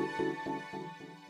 フフフ。